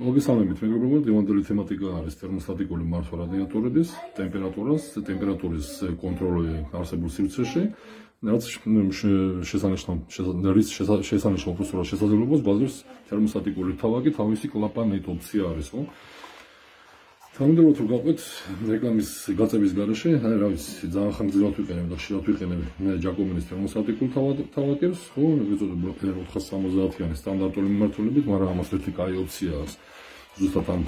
მოგესალმებით მეგობრებო, დევანდელი თემატიკა არის თერმოსტატიკური მართვა რადიატორების ტემპერატურას, ტემპერატურის კონტროლი არსებულ სივრცეში. რაც შესანიშნავ შესანიშნავ პროცესორ შესაძლებლობას ბაზრის თერმოსტატიკური თავაკი თავისი კლაპანით ოფცია არის, თამდილოთ რომ გაყვეთ რეკლამის გაწევის garaშე, აი რა ვიცი, ძალიან ხანგრძლივად ვიყენებ და ხშირად ვიყენებ ჯაკომინის თერმოსტატიკურ თავაკებს, ხო, ეწოდება 470-იანი სტანდარტული მიმართულებით, მაგრამ ამას ერთი კაი ოფცია აქვს. ზუსტად ამ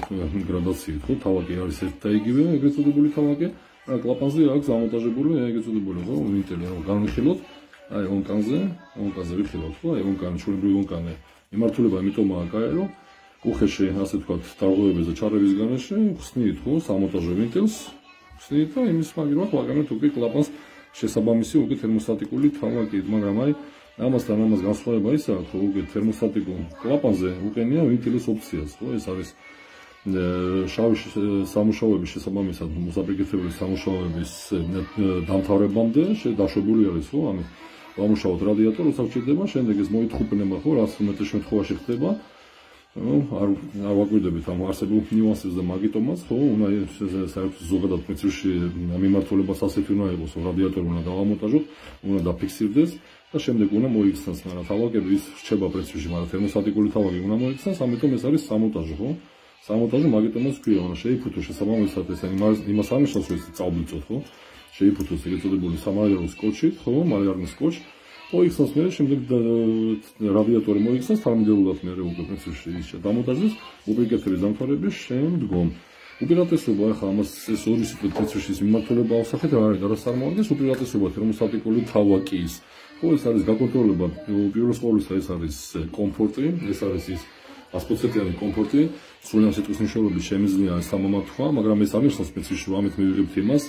გრადაციით, ხო, თავაკი არის ერთ და იგივე, ეგრეთ წოდებული თავაკი. რა კლაპანზე აქვს ამონტაჟებული, ეგრეთ წოდებული, ხო, ვინტელი, რომ განვიხილოთ. აი, ონკანზე, ონკანზე ვიხილოთ, ხო, აი, ონკანი, ჩვეულებრივი ონკანი. მიმართულება იმიტომაა კაი, რომ კუხეში, ასე ვთქვათ, დარღვევების და ჩარევის განაში ხსნით, ხო, სამონტაჟო ვინტელს. ხსნით და იმის მაგერად ვაკეთებთ უკვე კლაპანს შესაბამისი უკვე თერმოსტატიკული თავაკით, მაგრამ აი ამასთან ამას განსხვავება ისაა, რომ უკვე თერმოსტატიკურ კლაპანზე უყენია ვენტილის ოფციას, ხო? ეს არის შავი სამუშაოების შესაბამისად მოსაპრიკეთებელი სამუშაოების დამთავრებამდე შედაშვებული არის, ხო? ამით ვამუშაოთ რადიატორი, როცა ვჭირდება, შემდეგ ეს მოითხუპნება, ხო, რაც უმეტეს შემთხვევაში ხდება. Ну არ არ ვაკვირდებით ამ არსებულ ნიუანსებს და მაგიტომას ხო უნდა საერთოდ ზოგადად პრინციპში მიმართულებას ასეთი უნდა იყოს რადიატორი უნდა დავამონტაჟოთ უნდა დაფიქსირდეს და შემდეგ უნდა მოიქცნას მაგრამ თავაკები ის რჩება პრინციპში მაგრამ თერმოსტატიკური თავაკი უნდა მოიქცნას ამიტომ ეს არის სამონტაჟო ხო სამონტაჟო მაგიტომას ქვია უნდა შეიფუთო შესაბამისად ეს იმას რომ ეს წავბიწოთ ხო შეიფუთოს ეგრეთ წოდებული სამალიარო სკოჩი ხო მალიარნის სკოჩი მოიხსნას მე შემდეგ რადიატორი მოიხსნას თარმიდელულად მე უკვე პრინციპში ის დამონტაჟეს უბრიკეთების დამთავრების შემდგომ. უპირატესობა ახლა ამას ეს ორი სიტყვით პრინციპში მიმართულება ავსახეთ რა არის არასწარმოადგენს უპირატესობა თერმოსტატიკური თავაკის. ხო ეს არის გაკონტროლება პირველ ყოვლისა ეს არის კომფორტი ეს არის ის 100%-იანი კომფორტი. სრულად სიტყვის მნიშვნელობის შემიძლია სამომართვა მაგრამ ეს ამიხსნას პრინციპში ამით მივიღებთ იმას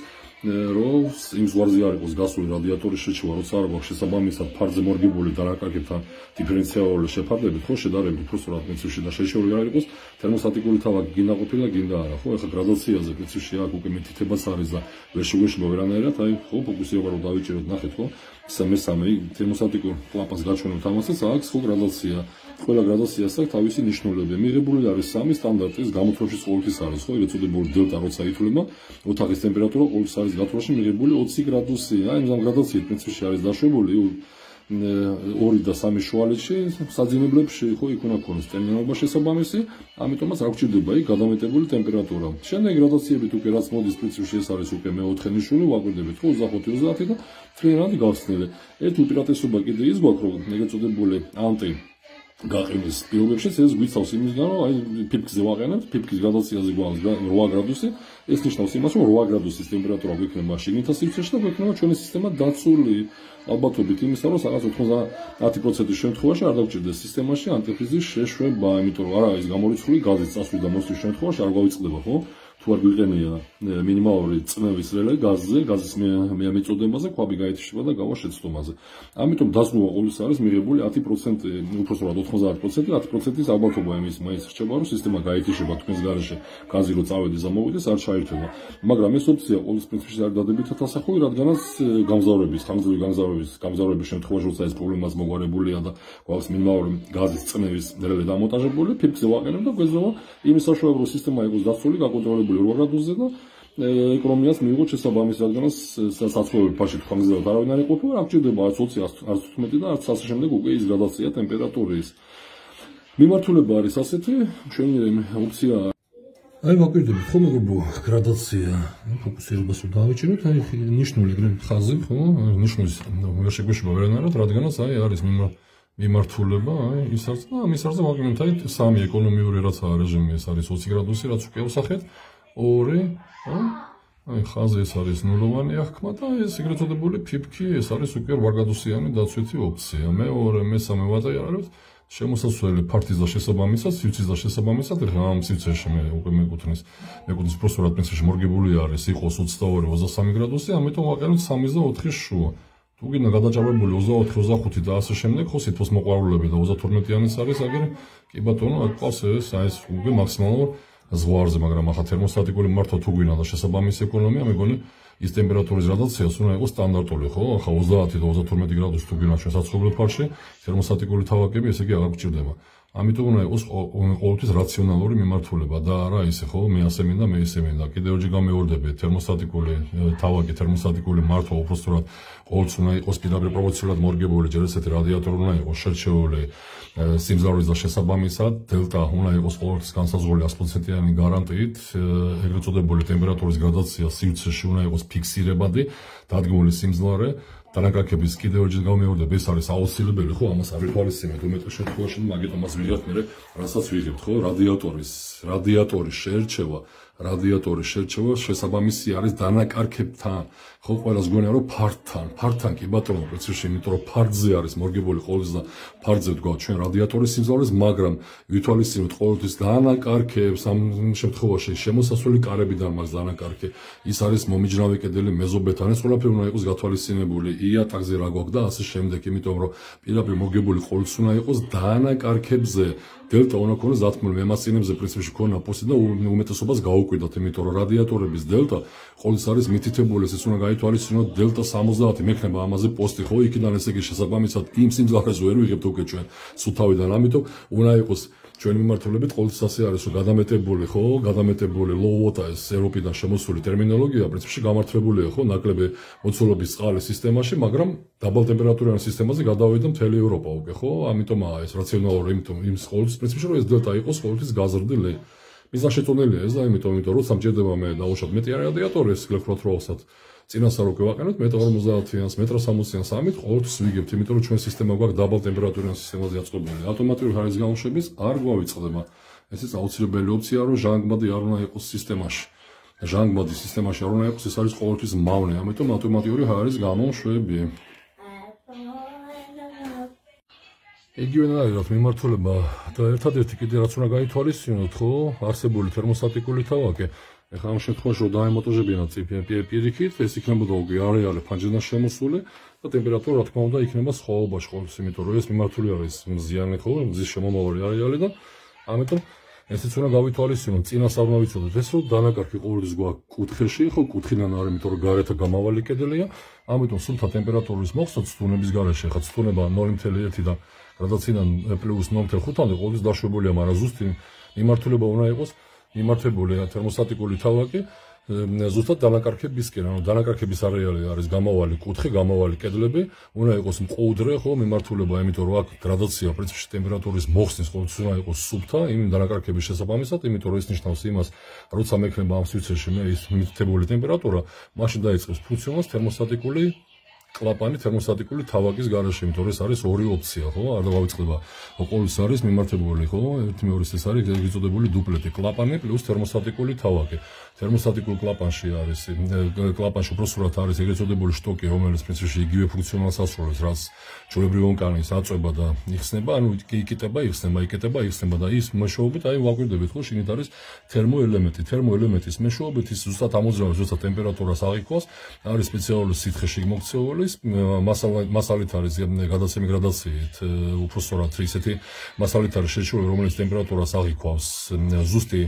რომ იმ ზღვარზე არ იყოს გასული რადიატორის შეჩევა, როცა არ გვაქვს შესაბამისად ფარზე მორგებული და რაკაკებთან დიფერენციალური შეფარდებით, ხო, შედარებით უბრალოდ პრინციპში და შეჩეული არ იყოს, თერმოსტატიკური თავი გინდა ყოფილა, გინდა არა, ხო, ეხლა გრადაციაზე პრინციპში აქ უკვე მითითებაც არის და ვერ შეგვეშობა ვერანაირად, აი, ხო, ფოკუსი აღარ დავიჭეროთ, ნახეთ, ხო? მესამე კლაპასტიკურ კლაპას გაჩვენოთ ამასაც აქვს ხო გრადაცია ყველა გრადაციას აქვს თავისი ნიშნულები. მიღებული არის სამი სტანდარტის გამოთვლაში ყოველთვის არის ხო? ეგრეთ წოდებული დელტა როცა ითვლება ოთახის ტემპერატურა ყოველთვის არის გათვლაში მიღებული 20 გრადუსია. აი ამ გრადაციით პრინციპში არის დაშვებული 2 და 3 შუალედში საძინებლებში ხო იქ უნდა ქონოს ტერმინალობა შესაბამისი, ამიტომაც არ გჭირდება იქ გადამეტებული ტემპერატურა. შემდეგ გრადაციებით უკვე რაც მოდის პრინციპში ეს არის უკვე მე-4 ნიშნული, ვაკვირდებით ხო 25-30 და ტრენადი გავხსნილი. ერთ უპირატესობა კიდე ის გვაქვს, რომ ეგრეთ წოდებული ანტი გაყინის პირობებშიც ეს გვიცავს იმისგან, რომ აი ფიფკზე ვაყენებთ, ფიფკის გადაციაზე გვაქვს 8 გრადუსი, ეს ნიშნავს იმას, რომ 8 გრადუსის ტემპერატურა გვექნება შიგნითა სივრცეში და გვექნება ჩვენი სისტემა დაცული ალბათობით იმისა, რომ რაღაც 90%-ის შემთხვევაში არ დაგჭირდეს სისტემაში ანტიფრიზის შეშვება, იმიტომ რომ არა ის გამორიცხული გაზის წასვლა და მოსვლის შემთხვევაში არ გავიწყდება, ხო? თუ არ გვიყენია მინიმალური წნევის რელე გაზზე, გაზის მეამიწოდებაზე, ქვაბი გაითიშება და გავა შეცდომაზე. ამიტომ დაზღვევა ყოველს არის მიღებული 10%, უпроსტორად 90%, 10%-ის ალბათობა იმის მაინც რჩება, რომ სისტემა გაითიშება თქვენს გარეშე, გაზი რო წავედი ზამოვიდეს, არ ჩაირთვება. მაგრამ ეს ოფცია ყოველს პრინციპში არ დადებითად ასახული, რადგანაც გამზავრების, ხანგრძლივი გამზავრების, გამზავრების შემთხვევაში როცა ეს პრობლემას მოგვარებულია და გვაქვს მინიმალური გაზის წნევის რელე დამონტაჟებული, ფიფქზე ვაყენებ და გვეძლევა იმის საშუალება, რომ სისტემა იყოს დაცული, გაკონტროლებული რეგულირულ გრადუსზე და ეკონომიკას მიიღო შესაბამის რადგანაც საცხოვრები ფაში თქვამზადად არავინ არ იყოფა, არ გჭირდება არც 20, არც 15 და არც 100 შემდეგ უკვე ის გადაცია ტემპერატურიის. მიმართულება არის ასეთი, ჩვენი ოფცია აი მოკიდებით ხო მეგობრო გრადაცია. ფოკუსირებას რომ დავიჭიროთ აი ნიშნული ხაზი ხო ნიშნულის ვერ შეგვეშება ვერანაირად რადგანაც აი არის მიმართულება აი ის არც და ამის არც ვაკინებთ აი სამი ეკონომიური რაც არის რეჟიმი ეს არის 20 გრადუსი რაც უკვე ვსახეთ 2 აი ხაზი ეს არის ნულოვანი აღქმა და ეს ეგრეთ წოდებული ფიფქი ეს არის უკვე ვარგადოსიანი დაცვითი ოფცია. მეორე, მესამე ვატაიარებს შემოსასვლელი ფართის და შესაბამისად, სიუცის და შესაბამისად რამ სიუცეში მე უკვე მეკუთვნის. მეკუთვნის პროსორად პრინციპში მორგებული არის იყოს 22-23 გრადუსი, ამიტომ ვაყენოთ 3-ის და 4-ის შუა. თუ გინდა გადაჭარბებული 24-25 და ასე შემდეგ, ხო სითბოს მოყვარულები და 32-იანიც არის, აგერ კი ბატონო, აქ ყავს ეს აი ეს უკვე მაქსიმალურად ზღვარზე, მაგრამ ახლა თერმოსტატიკური მართვა თუ გვინა და შესაბამისი ეკონომია, მეგონი ის ტემპერატურის რადაციას უნდა იყოს სტანდარტული, ხო? ახლა 30 და 32 გრადუსი თუ ჩვენ საცხოვრებელ ფარში, თერმოსტატიკური თავაკები ესე იგი აღარ გჭირდება. ამიტომ უნდა იყოს ყოველთვის რაციონალური მიმართულება. და არა ისე ხო მე ასე მინდა მე ისე მინდა. კიდევ ერთი გამეორდები თერმოსტატიკული თავაკი თერმოსტატიკული მართვა უბრალოდ ყოველთვის უნდა იყოს პირდაპირ პროპორციულად მორგებული ჯერ ესეთი რადიატორი უნდა იყოს შერჩეული სიმძლავრის და შესაბამისად დელტა უნდა იყოს ყოველთვის განსაზღვრული 100%-იანი გარანტიით ეგრეთ წოდებული ტემპერატურის გრადაცია სივრცეში უნდა იყოს ფიქსირებადი დადგმული სიმძლავრე დანაკარგების კიდევ ერთი გამეორდება ეს არის აუცილებელი ხო ამას არ ვითვალისწინებთ უმეტეს შემთხვევაში მაგით ამას ვიღებთ მე რასაც ვიღებთ ხო? რადიატორის რადიატორის შეერჩევა რადიატორის შერჩევა შესაბამისი არის დანაკარგებთან. ხო, ყველას გონია რომ ფართან, ფართან კი ბატონო, პროცესში, იმიტომ რომ ფარდზე არის მორგებული ყოველთვის და ფარდზე ვდგავთ ჩვენ რადიატორის სიმძლავრეს, მაგრამ ვითვალისწინებთ ყოველთვის დანაკარგებს ამ შემთხვევაში შემოსასვლელი კარებიდან მას დანაკარგე. ის არის მომიჯნავე კედელი მეზობეთან, ეს ყველაფერი უნდა იყოს გათვალისწინებული იატაკზე რა გვაქვს და ასე შემდეგ, იმიტომ რომ პირდაპირ მოგებული ყოველთვის უნდა იყოს დანაკარგებზე. დელტა უნდა ქონდეს დათმული მემასწინებზე პრინციპში ქონა პოსი და უმეტესობას გაუკვირდათ იმიტომ რომ რადიატორების დელტა ყოველთვის არის მითითებული. ეს უნდა გაითვალისწინოთ დელტა 70 მექნება. ამაზე პოსტი ხო იქიდან ესე იგი შესაბამისად იმ სიმძლავრეს ვერ ვიღებთ უკვე ჩვენ სუთავიდან ამიტომ უნდა იყოს ჩვენი მიმართულებით ყოველთვის ასე არის რომ გადამეტებული ხო გადამეტებული ლოუოტა ეს ევროპიდან შემოსული ტერმინოლოგია პრინციპში გამართლებულია ხო ნაკლები მოცულობის წყალის სისტემაში მაგრამ დაბალ ტემპერატურიან სისტემაზე გადავიდა მთელი ევროპა უკვე ხო? ამიტომაა ეს რაციონალური იმიტომ იმ ყოველთვის პრინციპში რომ ეს დელტა იყოს ყოველთვის გაზრდილი. მიზან შეწონილია ეს და იმიტომ იმიტომ რომ სამჭირდება მე დაუშვათ მეტი რადიატორი ეს გლექროთ რო ავსათ წინასწარ უკვე ვაყენოთ მეტ 50-იანს, მეტ 60-იანს ამით ყოველთვის ვიგებთ, იმიტომ რომ ჩვენ სისტემა გვაქვს დაბალ ტემპერატურიან სისტემაზე აწყობილი. ავტომატიური ხარის გამოშვების არ გვავიწყდება. ესეც აუცილებელი ოფცია, რომ ჟანგბადი არ უნდა იყოს სისტემაში. ჟანგბადი სისტემაში არ უნდა იყოს, ეს არის ყოველთვის მავნე, ამიტომ ავტომატიური ხარის გამოშვები. იგივენაა მიმართულება და ერთადერთი კიდე რაც უნდა გაითვალისწინოთ, ხო, არსებული თერმოსტატიკული თავაკე ეხლა ამ შემთხვევაში რომ დაემოტოჟებიან პირიქით, ეს იქნებოდა უკვე არეალე ფანჯიდან შემოსული და ტემპერატურა რა თქმა უნდა იქნება სხვაობაში ყოველთვის, იმიტომ რომ ეს მიმართული არის მზიანი ხოლმე, მზის შემომავალი არეალი და ამიტომ ესეც უნდა გავითვალისწინო, წინას არ მოვიცოდეთ ეს რომ დანაკარგი ყოველთვის გვაქვს კუთხეში, ხო კუთხიდან არ, იმიტომ რომ გარეთა გამავალი კედელია, ამიტომ სულთა ტემპერატურის მოხსნა ცდუნების გარეშე, ხა ცდუნება 0.1 და გრადაციიდან პლუს 0.5-მდე ყოველთვის დაშვებულია, მაგრამ ზუსტი მიმართულება უნდა იყოს. მიმართებული თერმოსტატიკული თავაკი ზუსტად დანაკარგებისკენ, ანუ დანაკარგების არეალი არის გამავალი კუთხე, გამავალი კედლები, უნდა იყოს მყუდრე, ხო, მიმართულება, იმიტომ რომ აქ გრადაცია პრინციპში ტემპერატურის მოხსნის ყოველთვის უნდა იყოს სუფთა, იმ დანაკარგების შესაბამისად, იმიტომ რომ ეს ნიშნავს იმას, როცა მექნება ამ სივრცეში მე ის მითითებული ტემპერატურა, მაშინ დაიწყებს ფუნქციონალს თერმოსტატიკული კლაპანი თერმოსტატიკული თავაკის garaში, იმიტომ რომ ეს არის ორი ოფცია, ხო? არ დავავიწყდება. ყოველს არის მიმართებული, ხო? ერთმეორის ეს არის ეწოდებული დუპლეტი, კლაპანი პლუს თერმოსტატიკული თავაკი. თერმოსტატიკულ კლაპანში არის კლაპანში უფრო სრულად არის ეგრეთ წოდებული შტოკი, რომელიც პრინციპში იგივე ფუნქციონალს ასრულებს, რაც ჩვეულებრივი ონკანის აწובה და იხსნება, ანუ იკიტება, იხსნება, იკიტება, იხსნება და ის მეშვეობით აი ვაკვირდებით, ხო, შიგნით არის თერმოელემენტი. თერმოელემენტის მეშვეობით ის ზუსტად ამოძრავებს, ზუსტად ტემპერატურას აღიქვას, არის სპეციალური სითხეში მოქცეული არის მასალით არის გადაცემი გრადაციით უფრო სწორად ისეთი. მასალით არის შეჭურვილი რომელიც ტემპერატურას აღიქვავს ზუსტი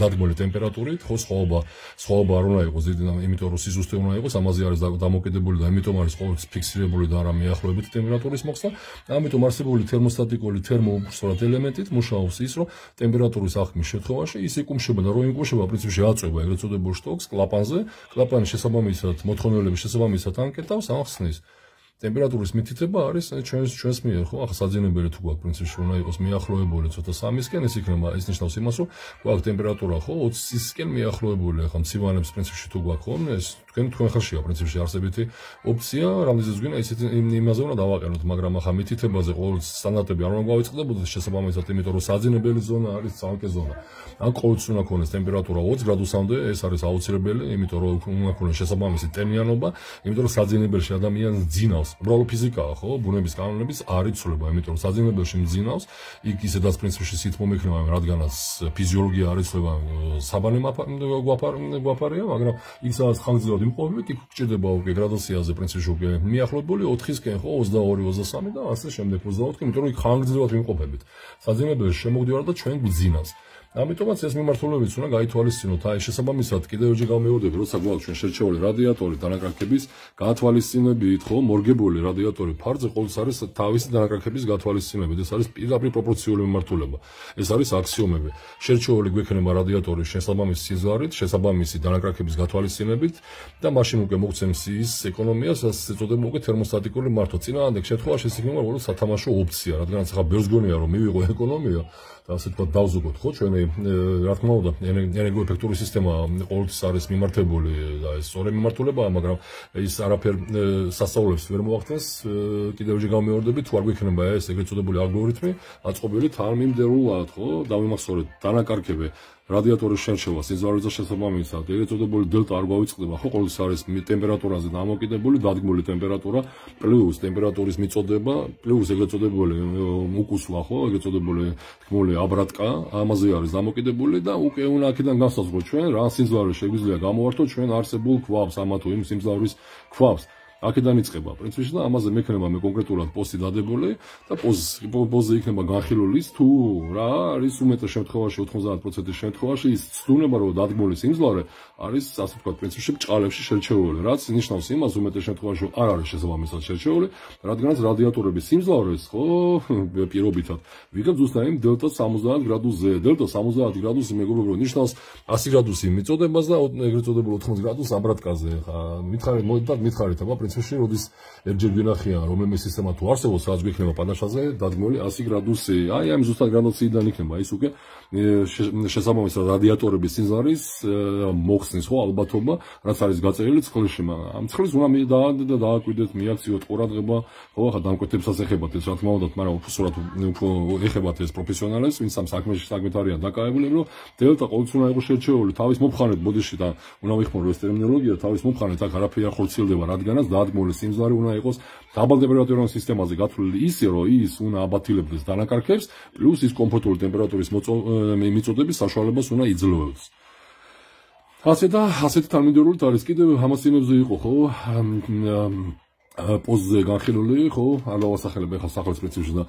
დადგმული ტემპერატურით. ხო სხვაობა სხვაობა არ უნდა იყოს დიდი იმიტომ რომ სიზუსტე უნდა იყოს ამაზე არის დამოკიდებული და იმიტომ არის ყოველთვის ფიქსირებული და არა მიახლოებით ტემპერატურის მოხსნა. ამიტომ არსებული თერმოსტატიკური თერმოუპროსორად ელემენტით მუშაობს ის რომ ტემპერატურის აღქმის შემთხვევაში ის იკუმშება და რომ იკუმშება პრინციპში აწובה ეგრეთ წოდებულ შტოქს კლაპანზე. კლაპანი შესაბამისად მოთხოვნილების შესაბამისად ან კეთავს ახსნის. ტემპერატურის მითითება არის ჩვენს ჩვენს მიერ ხო? ახლა საძინებელი თუ გვაქვს პრინციპში უნდა იყოს მიახლოებული ცოტა სამისკენ ეს იქნება ეს ნიშნავს იმას რომ გვაქვს ტემპერატურა ხო? 20-ისკენ მიახლოებული ახლა მცივანებს პრინციპში თუ გვაქვს ხო? ეს თქვენ თქვენ ხელშია პრინციპში არსებითი ოფცია რამდენიც გვინდა ისეთ იმაზე უნდა დავაყენოთ მაგრამ ახლა მითითებაზე ყოველ სტანდარტები არ უნდა გავიწყდებოდეს შესაბამისად იმიტომ რომ საძინებელი ზონა არის ცალკე ზონა ან ყოველთვის უნდა ქონდეს ტემპერატურა 20 გრადუსამდე ეს არის აუცილებელი იმიტომ რომ უნდა ქონდეს შესაბამისი ტენიანობა იმიტომ რომ საძინებელში ადამიანს ძინავს მძინავს. უბრალო ფიზიკაა, ხო? ბუნების კანონების არ იცვლება, იმიტომ რომ საძინებელში მძინავს, იქ ისედაც პრინციპში სით მომექნება, რადგანაც ფიზიოლოგია არ იცვლება, საბანე გვაფარია, მაგრამ იქ სადაც ხანგრძლივად იმყოფებით, იქ გჭირდება უკვე გრადაციაზე პრინციპში მიახლოებული 4-ისკენ, ხო, 22, 23 და ასე შემდეგ 24, იმიტომ რომ იქ ხანგრძლივად იმყოფებით. საძინებელში შემოგდივარ და ჩვენ გვძინავს. ამიტომაც ეს მიმართულებიც უნდა გაითვალისწინოთ. აი შესაბამისად კიდევ ერთი გამეორდები, როცა გვაქვს ჩვენ შერჩეული რადიატორი დანაკარგების გათვალისწინებით, ხო, მორგებული რადიატორი ფარზე ყოველთვის არის თავისი დანაკარგების გათვალისწინებით. ეს არის პირდაპირ პროპორციული მიმართულება. ეს არის აქსიომები. შერჩეული გვექნება რადიატორის შესაბამისი სიზარით, შესაბამისი დანაკარგების გათვალისწინებით და მაშინ უკვე მოგცემს ის ეკონომიას, ასე წოდება უკვე თერმოსტატიკური მართვა. წინააღმდეგ შემთხვევაში ეს იქნება როგორც სათამაშო ოფცია, რადგან ახლა ბერს გონია რომ მივიღო ეკონომია ასე თქვა დავზოგოთ ხო? ჩვენი რა თქმა უნდა ენერგოეფექტური სისტემა ყოველთვის არის მიმართებული და ეს სწორი მიმართულებაა მაგრამ ის არაფერ სასწაულებს ვერ მოახდენს კიდევ ერთი გამეორდები თუ არ გვექნება ეს ეგრეთ წოდებული ალგორითმი აწყობილი თანმიმდევრულად ხო? დავიმახსოვრეთ დანაკარგები რადიატორის შერჩევა სიზარიზა შესაბამისად ეგრეთ წოდებული დელტა არ გვავიწყდება ხო? ყოველთვის არის ტემპერატურაზე დამოკიდებული დადგმული ტემპერატურა პლუს ტემპერატურის მიწოდება პლუს ეგრეთ წოდებული უკუსლა ხო? ეგრეთ წოდებული თქმული აბრატკა ამაზე არის დამოკიდებული და უკვე უნდა აქედან განსაზღვროთ ჩვენ რა სიზარი შეგვიძლია გამოვართოთ ჩვენ არსებულ ქვავს ამა თუ იმ სიმძლავრის ქვავს აქედან იწყება პრინციპში და ამაზე მექნება მე კონკრეტულად პოსტი დადებული და პოზი პოზი იქნება განხილული თუ რა არის უმეტეს შემთხვევაში 90% შემთხვევაში ის ცდუნება რომ დადგმული სიმძლავრე არის ასე ვთქვათ პრინციპში ჭყალებში შერჩეული რაც ნიშნავს იმას უმეტეს შემთხვევაში არ არის შესაბამისად შერჩეული რადგანაც რადიატორების სიმძლავრეს ხო პირობითად ვიგებ ზუსტად იმ დელტა 70 გრადუსზე დელტა 70 გრადუსი მეგობრებო ნიშნავს 100 გრადუსი მიწოდებას და ეგრეთ წოდებულ 80 გრადუს აბრატკაზე ხა მითხარით მოდით მითხარით აბა პრინციპში როდის ერჯერ გინახია რომელიმე სისტემა თუ არსებობს რაც გვიქნება პანაშაზე დადგმული 100 გრადუსი. აი ამ ზუსტად გრადუსიდან იქნება. ის უკვე შესაბამისად რადიატორების სიზარის მოხსნის ხო ალბათობა რაც არის გაწერილი ცხრილში მაგრამ ამ ცხრილს უნდა და დააკვირდეთ მიაქციოთ ყურადღება ხო ახლა დამკვეთებსაც ეხებათ ეს რა თქმა უნდა მაგრამ უფრო უფრო ეხებათ ეს პროფესიონალებს ვინც ამ საქმეში საქმეთ არიან დაკავებული რომ დელტა ყოველთვის უნდა იყოს შერჩეული თავის მომხანედ ბოდიში და უნდა ვიხმარო ეს ტერმინოლოგია თავის მომხანედ აქ არაფერი არ ხორციელდება რადგანაც და დადგმული სიმძლავრე უნდა იყოს დაბალ ტემპერატურულ სისტემაზე გათვლილი ისე რომ ის უნდა აბათილებდეს დანაკარგებს პლუს ის კომფორტული ტემპერატურის მიწოდების საშუალებას უნდა იძლეოს ასე და ასეთი თანმიმდევრული არის კიდევ ამასინებზე იყო ხო პოზზე განხილული ხო? არ დავასახელებ ახლა სახელის პრინციპში და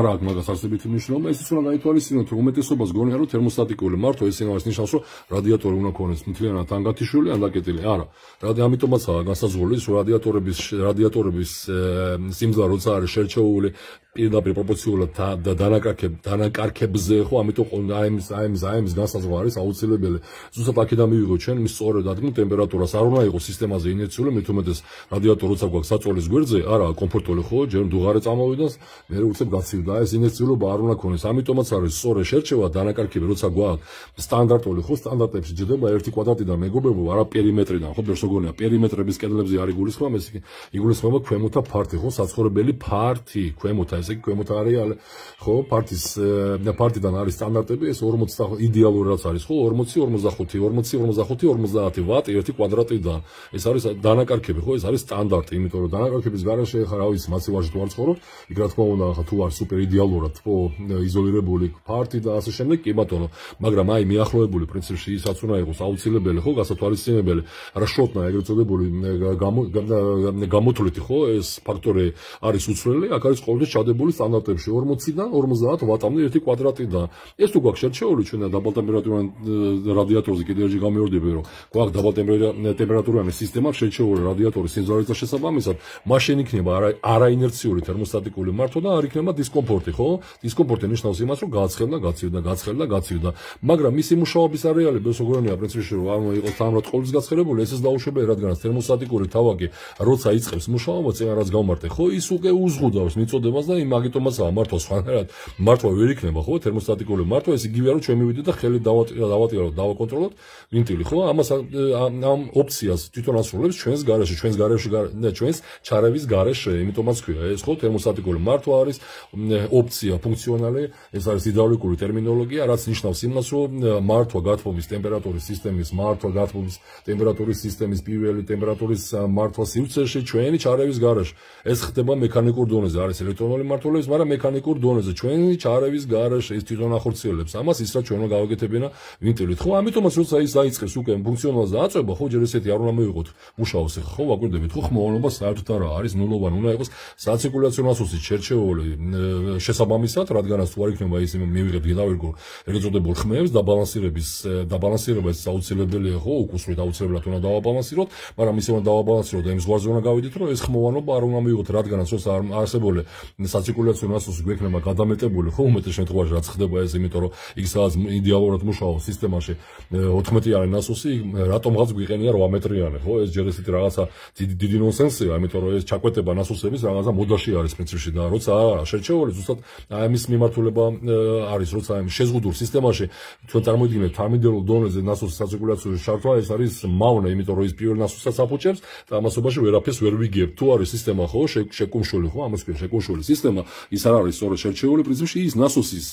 არა აქვს მაგას არსებითი მნიშვნელობა ეს უნდა გაითვალისწინოთ რომ უმეტესობას გონია რომ თერმოსტატიკული მართვა ეს იმას ნიშნავს რომ რადიატორი უნდა ქონდეს მთლიანად ანგათიშვილი ან დაკეტილი. არა. რადი ამიტომაცაა განსაზღვრული რომ რადიატორების რადიატორების სიმძლავრე როცა არის შერჩეული პირდაპირ პროპორციულად და დანაკარგებ დანაკარგებზე ხო ამიტომ ეს აი ეს აი ეს განსაზღვრა არის აუცილებელი. ზუსტად აქედან მივიღო ჩვენ მის სწორედ ადგილ ტემპერატურას. არ უნდა იყოს სისტემაზე ინერციული მე თუმეტეს რადიატორი როცა გვაქვს საწოლის გვერდზე არა კომფორტული ხო ჯერ დუღარე წამოვიდას მე უცებ გაცივდა ეს ინერციულობა არ უნდა ქონდეს ამიტომაც არის სწორე შერჩევა დანაკარგები როცა გვაქვს სტანდარტული ხო სტანდარტებში ჯდება 1 კვადრატიდან მეგობრებო არა პერიმეტრიდან ხო ბერსოგონია პერიმეტრების კედლებზე არის გულისხმობა ეს იგულისხმება ქვემოთა ფართი ხო საცხოვრებელი ფართი ქვემოთა ესე იგი ქვემოთ არეალ ხო პარტის პარტიდან არის სტანდარტები ეს 40 იდეალური რაც არის ხო 40 45 40 55 50 ვატი ერთი კვადრატიდან ეს არის დანაკარგები ხო ეს არის სტანდარტი იმიტომ რომ დანაკარგების გარშე ხარ ავის მასივაში თუ არ ცხოვრობ იქ რა თქმა უნდა ხა თუ არ სუპერ იდეალურად ხო იზოლირებული პარტი და ასე შემდეგ კი ბატონო მაგრამ აი მიახლოებული პრინციპში ისაც უნდა იყოს აუცილებელი ხო გასათვალისწინებელი რა შოტნა ეგრეთ წოდებული გამოთვლითი ხო ეს ფაქტორი არის უცვლელი აქ არის ყოველთვის გადაღებული სტანდარტებში 40-დან 50 ვატამდე ერთი კვადრატიდან. ეს თუ გვაქვს შერჩეული ჩვენ დაბალ ტემპერატურიან რადიატორზე კიდევ ერთი გამეორდები რომ გვაქვს დაბალ ტემპერატურიანი სისტემა შერჩეული რადიატორის სენსორებთან შესაბამისად, მაშინ იქნება არაინერციული თერმოსტატიკური მართვა და არ იქნება დისკომფორტი, ხო? დისკომფორტი ნიშნავს იმას, რომ გაცხელდა, გაცივდა, გაცხელდა, გაცივდა. მაგრამ მისი მუშაობის არეალი ბესოგრონია პრინციპში რომ არ მოიყოს თამრად ყოველთვის გაცხელებული, ესეც დაუშვებია, რადგან თერმოსტატიკური თავაკი როცა იწყებს მუშაობა, წინ რაც გავმარტე, ხო? ის უკვე უზღუდავს მიწოდებას და მაგიტომაც მართვა სხვანაირად მართვა ვერ იქნება ხო? თერმოსტატიკური მართვა ეს იგივეა რომ ჩვენ მივიდეთ და ხელი დავატირავოთ დავაკონტროლოთ ვინტილი ხო? ამას ამ ოპციას თვითონ ასრულებს ჩვენს გარეშე ჩვენს გარეშე და ჩვენს ჩარევის გარეშე იმიტომაც ქვია ეს ხო? თერმოსტატიკური მართვა არის ოპცია ფუნქციონალი ეს არის ჰიდრაულიკური ტერმინოლოგია რაც ნიშნავს იმას რომ მართვა გათბობის ტემპერატურის სისტემის მართვა გათბობის ტემპერატურის სისტემის პირველი ტემპერატურის მართვა სივრცეში ჩვენი ჩარევის გარეშე. ეს ხდება მექანიკურ დონეზე არის ელექტრონული იმართულებს, მაგრამ მექანიკურ დონეზე. ჩვენი ჩარევის garaშე ის თვითონ ახორციელებს ამას, ის რა ჩვენ რა გავაკეთებინა ვინტილით. ხო, ამიტომაც როცა ის დაიწყეს უკვე ფუნქციონალს დააწובה, ხო, ჯერ ესეთი არ უნდა მივიღოთ მუშაოს ეხა, ხო, ვაკვირდებით, ხო, ხმოვნობა საერთოდ არა არის ნულოვანი, უნდა იყოს საცირკულაციო ნასოსი შერჩეული შესაბამისად, რადგანაც თუ არ იქნება ის მივიღებ გელავერგულ ეგრეთ წოდებულ ხმებს დაბალანსირების დაბალანსირება საოცრებელია ხო უკუსრით აუცილებლად უნდა დავაბალანსიროთ, მაგრამ ისე უნდა დავაბალანსიროთ და იმ ზღვარზე უნდა გავიდეთ, რომ ეს ხმოვანობა არ უნდა მივიღოთ, რადგანაც როცა არსებული საცირკულაციო ნასოსი გვექნება გადამეტებული, ხო, უმეტეს შემთხვევაში რაც ხდება ეს, იმიტომ რომ იქ სადაც იდეალურად მუშაობს სისტემაში 14-იანი ნასოსი, რატომღაც გვიყენია 8 მეტრიანი, ხო? ეს ჯერ ესეთი რაღაცა დიდი დიდი ნონსენსია, იმიტომ რომ ეს ჩაკვეტება ნასოსების რაღაცა მოდაში არის პრინციპში და როცა შერჩეული ზუსტად აი ამის მიმართულება არის, როცა აი შეზღუდულ სისტემაში თქვენ წარმოიდგინეთ თერმიდერულ დონეზე ნასოსის საცირკულაციო შარტვა, ეს არის მავნე, იმიტომ რომ ის პირველ ნასოსაც აფუჭებს და ამასობაში ვერაფერს ვერ ვიგებ. თუ არის სისტემა ხო, შეკუმშული ხო, ამას ქვია შეკუმშული სისტემა, ის არ არის სწორედ შერჩეული პრინციპში, ის ნასოსის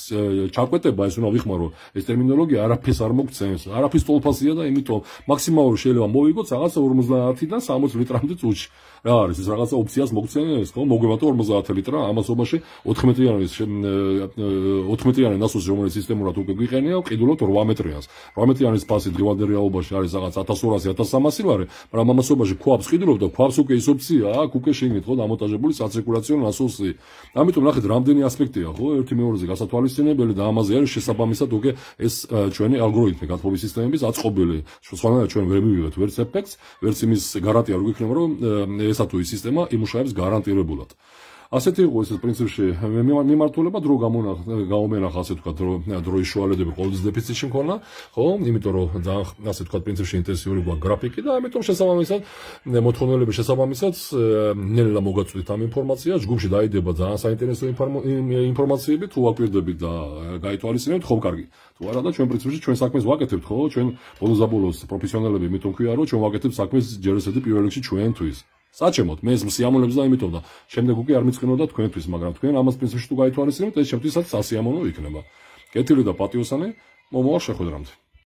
ჩაკვეტება, ეს უნდა ვიხმარო, ეს ტერმინოლოგია არაფერს არ მოგცემს, არაფერს თოლფასია და იმიტომ მაქსიმალური შეიძლება მოვიგოთ რაღაცა 50-დან 60 ლიტრამდე წუთში. რა არის ეს რაღაცა ოფციას მოგცემს ხო? მოგებატო 50 ლიტრა ამასობაში. 14-იანი 14-იანი ნასოსი რომელიც სისტემურად უკვე გვიყენია ყიდულობთ 8 მეტრიანს 8 მეტრიანის ფასი დღევანდელ რეალობაში არის რაღაც 1200-1300 ლარი მაგრამ ამასობაში ქვაბს ყიდულობთ და ქვაბს უკვე ის ოფცია აქ უკვე შეგნით ხო დამონტაჟებული საცირკულაციო ნასოსი ამიტომ ნახეთ რამდენი ასპექტია ხო ერთი მეორეზე გასათვალისწინებელი და ამაზე არის შესაბამისად უკვე ეს ჩვენი ალგორითმი გათხოვის სისტემების აწყობილი სხვანაირად ჩვენ ვერ მივიღეთ ვერც ეფექტს ვერც იმის გარანტია რო გვიქნება რომ ესა თუ ის სისტემა იმუშავებს გარანტირებულად. ასეთი იყო ეს პრინციპში. მიმართულება დრო გამომენახა ასე თქვა დრო დროის შუალედები ყოველთვის დეფიციტში მქონა ხო? იმიტომ რომ ძალიან ასე თქვა პრინციპში ინტენსიური გვა გრაფიკი და ამიტომ შესაბამისად მოთხოვნილების შესაბამისად ნელა მოგაწვით ამ ინფორმაციას ჯგუფში დაიდება ძალიან საინტერესო ინფორმაციები თუ აკვირდებით და გაითვალისწინებთ ხო კარგი. თუ არა და ჩვენ პრინციპში ჩვენ საქმეს ვაკეთებთ ხო? ჩვენ ბოლოს პროფესიონალები იმიტომ ქვია რომ ჩვენ ვაკეთებთ საქმეს ჯერ ესეთი პირველ რიგში ჩვენთვის საჩემოთ მე სიამონებს და იმითო და შემდეგ უკვე არ მიწყინოდა თქვენთვის მაგრამ თქვენ ამას პრინციპში თუ გაითვალისწინებთ ეს შემთხვევით სასიამოვნო იქნება. კეთილი და პატიოსანი მომავალ შეხვედრამდე